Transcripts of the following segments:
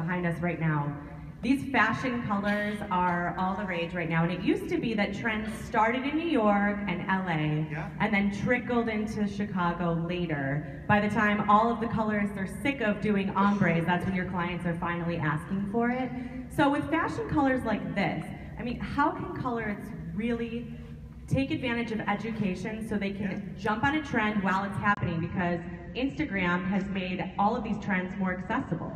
behind us right now. These fashion colors are all the rage right now, and it used to be that trends started in New York and LA, Yeah. and then trickled into Chicago later. By the time all of the colorists are sick of doing ombres, that's when your clients are finally asking for it. So with fashion colors like this, I mean, how can colorists really take advantage of education so they can jump on a trend while it's happening? Because Instagram has made all of these trends more accessible.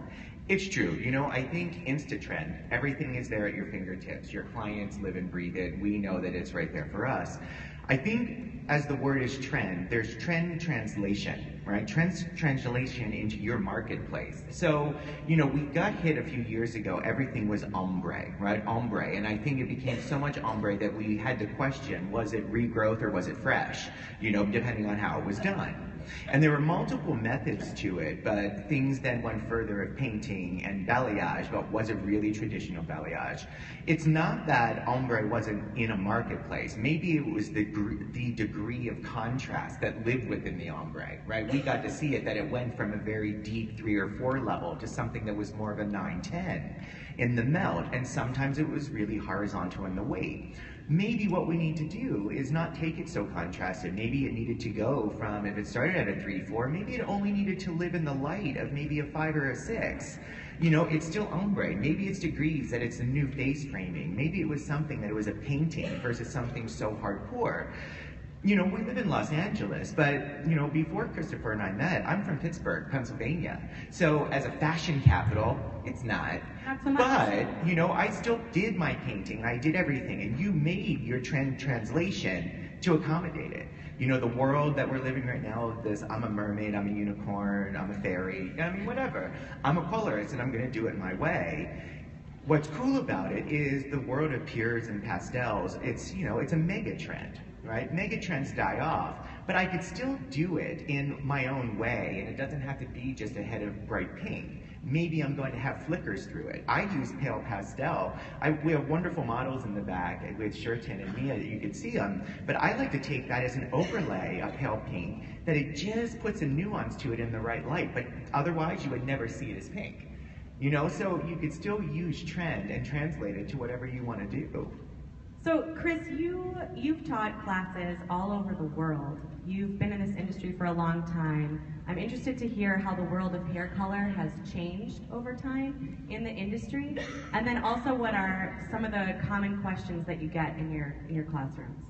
It's true. You know, I think InstaTrend, everything is there at your fingertips. Your clients live and breathe it. We know that it's right there for us. I think as the word is trend, there's trend translation, right? Trend translation into your marketplace. So, you know, we got hit a few years ago, everything was ombre, right? Ombre. And I think it became so much ombre that we had to question, was it regrowth or was it fresh? You know, depending on how it was done. And there were multiple methods to it, but things then went further of painting and balayage, but was it really traditional balayage? It's not that ombre wasn't in a marketplace. Maybe it was the, the degree of contrast that lived within the ombre, right? We got to see it, that it went from a very deep three or four level to something that was more of a nine, ten in the melt, and sometimes it was really horizontal in the weight maybe what we need to do is not take it so contrasted. Maybe it needed to go from, if it started at a 3, 4, maybe it only needed to live in the light of maybe a 5 or a 6. You know, it's still ombre. Maybe it's degrees that it's a new face framing. Maybe it was something that it was a painting versus something so hardcore. You know, we live in Los Angeles, but, you know, before Christopher and I met, I'm from Pittsburgh, Pennsylvania. So as a fashion capital, it's not. Not so much. But, you know, I still did my painting, I did everything, and you made your trend translation to accommodate it. You know, the world that we're living right now, this I'm a mermaid, I'm a unicorn, I'm a fairy, I mean, whatever. I'm a colorist and I'm gonna do it my way. What's cool about it is the world of pures and pastels, it's, you know, it's a mega trend, right? Mega trends die off, but I could still do it in my own way, and it doesn't have to be just a head of bright pink. Maybe I'm going to have flickers through it. I use pale pastel. I, we have wonderful models in the back with Shirtan and Mia that you can see them, but I like to take that as an overlay, a pale pink, that it just puts a nuance to it in the right light, but otherwise you would never see it as pink. You know, so you could still use trend and translate it to whatever you want to do. So, Chris, you you've taught classes all over the world. You've been in this industry for a long time. I'm interested to hear how the world of hair color has changed over time in the industry, and then also what are some of the common questions that you get in your in your classrooms.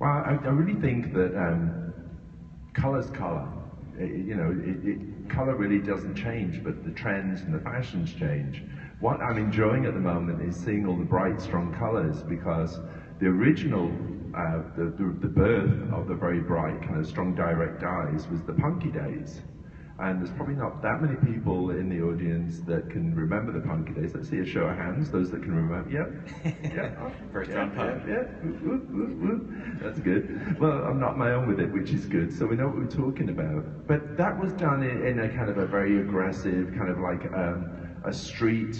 Well, I, I really think that um, color's color. You know, it, it, color really doesn't change, but the trends and the fashions change. What I'm enjoying at the moment is seeing all the bright, strong colors because the original, uh, the, the, the birth of the very bright, kind of strong direct dyes was the punky days. And there's probably not that many people in the audience that can remember the punky days. Let's see a show of hands, those that can remember. Yep. Yeah. First yeah, round punk. Yeah, yeah. Woo, woo, woo, woo. That's good. Well, I'm not my own with it, which is good. So we know what we're talking about. But that was done in, in a kind of a very aggressive, kind of like um, a street.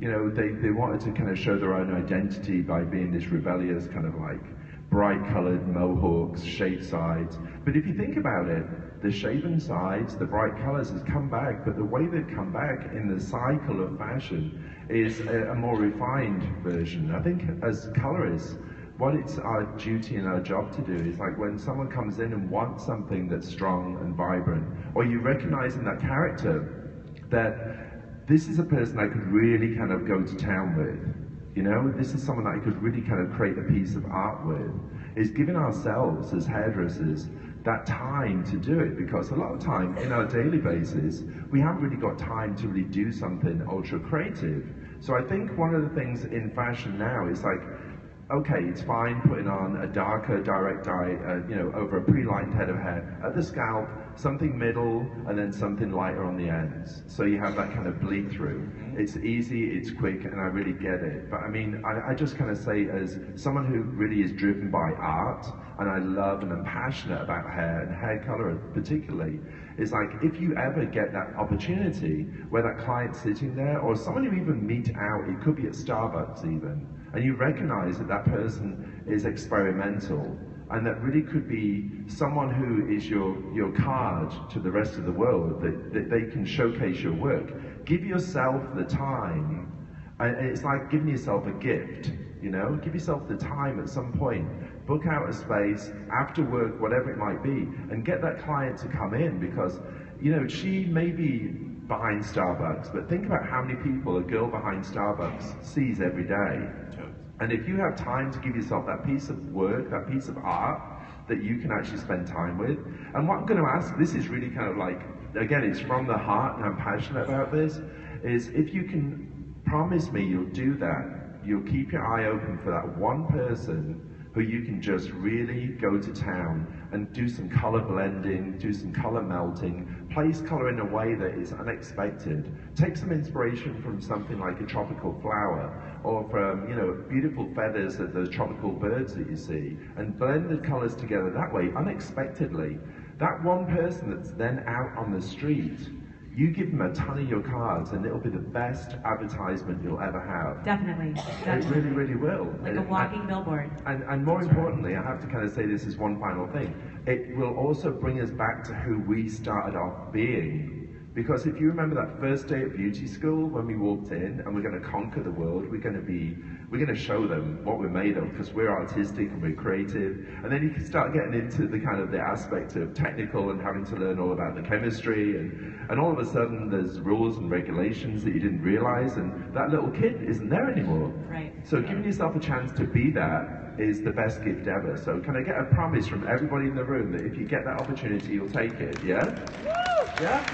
You know, they, they wanted to kind of show their own identity by being this rebellious kind of like bright colored mohawks, shaved sides. But if you think about it, the shaven sides, the bright colors has come back, but the way they've come back in the cycle of fashion is a, a more refined version. I think as colorists, what it's our duty and our job to do is like when someone comes in and wants something that's strong and vibrant, or you recognize in that character that this is a person I could really kind of go to town with. You know, this is someone that I could really kind of create a piece of art with. Is giving ourselves as hairdressers that time to do it because a lot of time in our daily basis we haven't really got time to really do something ultra creative. So I think one of the things in fashion now is like okay, it's fine putting on a darker direct dye, uh, you know, over a pre-lined head of hair. At the scalp, something middle, and then something lighter on the ends. So you have that kind of bleed through. It's easy, it's quick, and I really get it. But I mean, I, I just kind of say as someone who really is driven by art, and I love and am passionate about hair and hair color particularly, is like if you ever get that opportunity where that client's sitting there, or someone you even meet out, it could be at Starbucks even, and you recognize that that person is experimental and that really could be someone who is your, your card to the rest of the world, that, that they can showcase your work. give yourself the time. And it's like giving yourself a gift, you know? Give yourself the time at some point. Book out a space after work, whatever it might be, and get that client to come in because, you know, she may be behind Starbucks, but think about how many people a girl behind Starbucks sees every day. And if you have time to give yourself that piece of work, that piece of art that you can actually spend time with, and what I'm going to ask, this is really kind of like, again, it's from the heart and I'm passionate about this, is if you can promise me you'll do that, you'll keep your eye open for that one person who you can just really go to town and do some color blending, do some color melting, place color in a way that is unexpected. Take some inspiration from something like a tropical flower or from, you know, beautiful feathers of those tropical birds that you see and blend the colors together that way unexpectedly. That one person that's then out on the street you give them a ton of your cards and it'll be the best advertisement you'll ever have. Definitely. It Definitely. really, really will. Like a walking billboard. and, and more importantly, I have to kind of say this as one final thing. It will also bring us back to who we started off being. Because if you remember that first day at beauty school when we walked in and we're going to conquer the world, we're going to be, we're going to show them what we're made of because we're artistic and we're creative. And then you can start getting into the kind of the aspect of technical and having to learn all about the chemistry and, and all of a sudden there's rules and regulations that you didn't realize and that little kid isn't there anymore. Right. So giving yourself a chance to be that is the best gift ever. So can I get a promise from everybody in the room that if you get that opportunity, you'll take it? Yeah? Yeah?